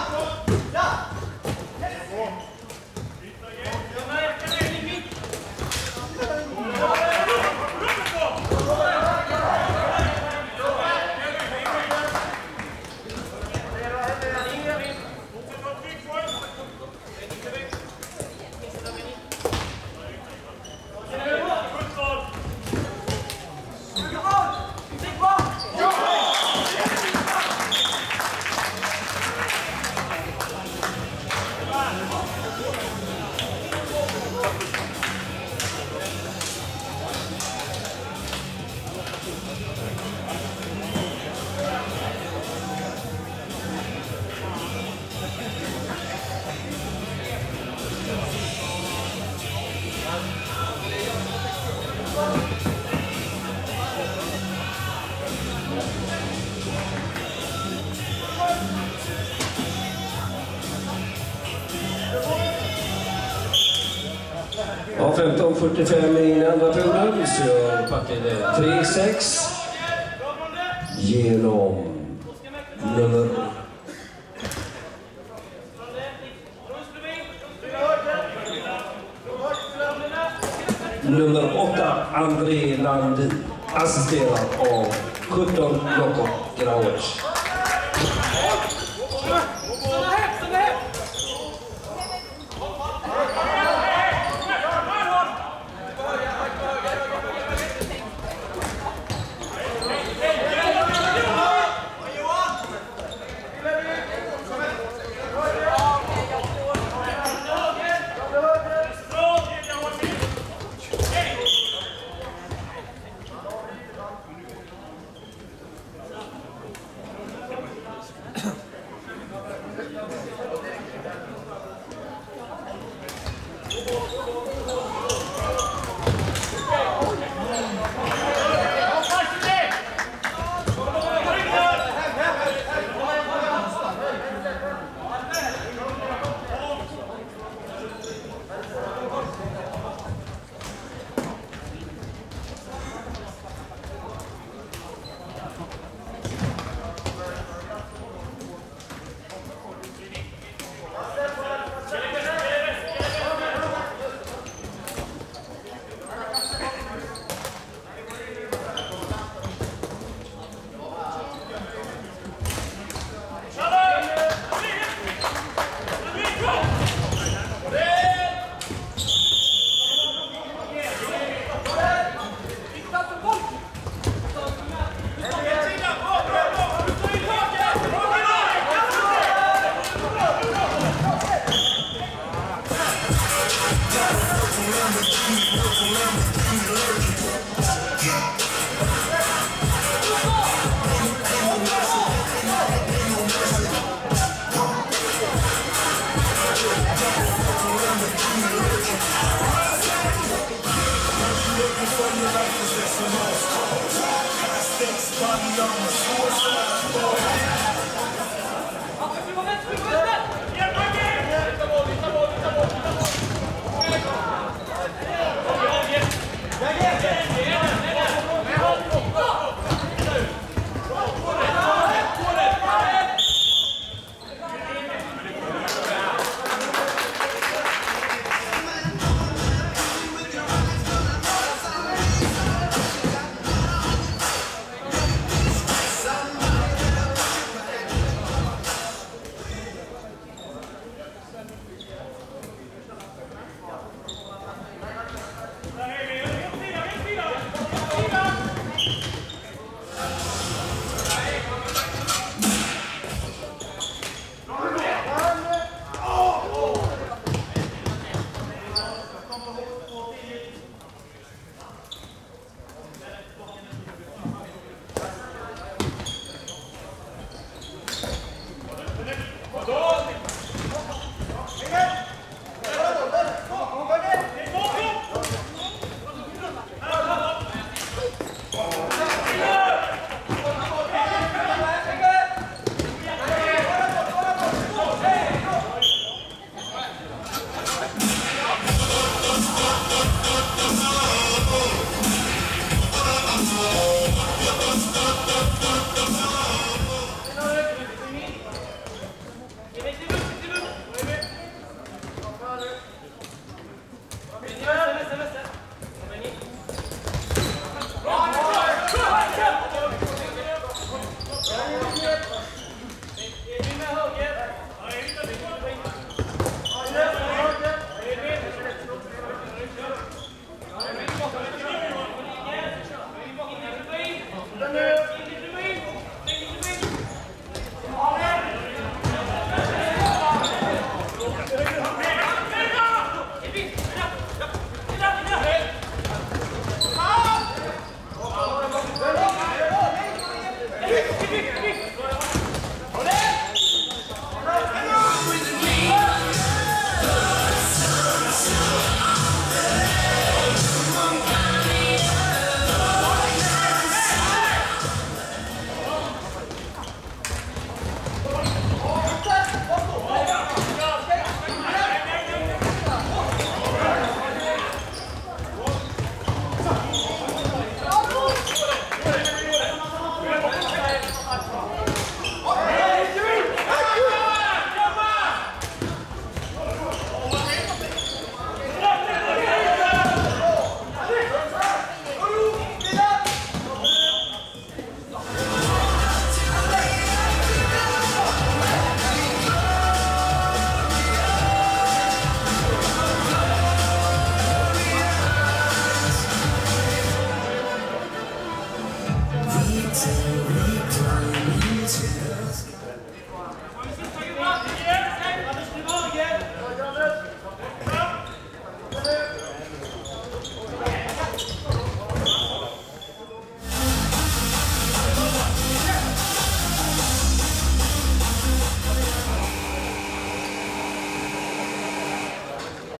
Tá pronto. Ja, 15.45 i andra perioden så backar det. 3-6 genom nummer Nummer 8, André Landin, assisterad av 17 Jakob Grauers.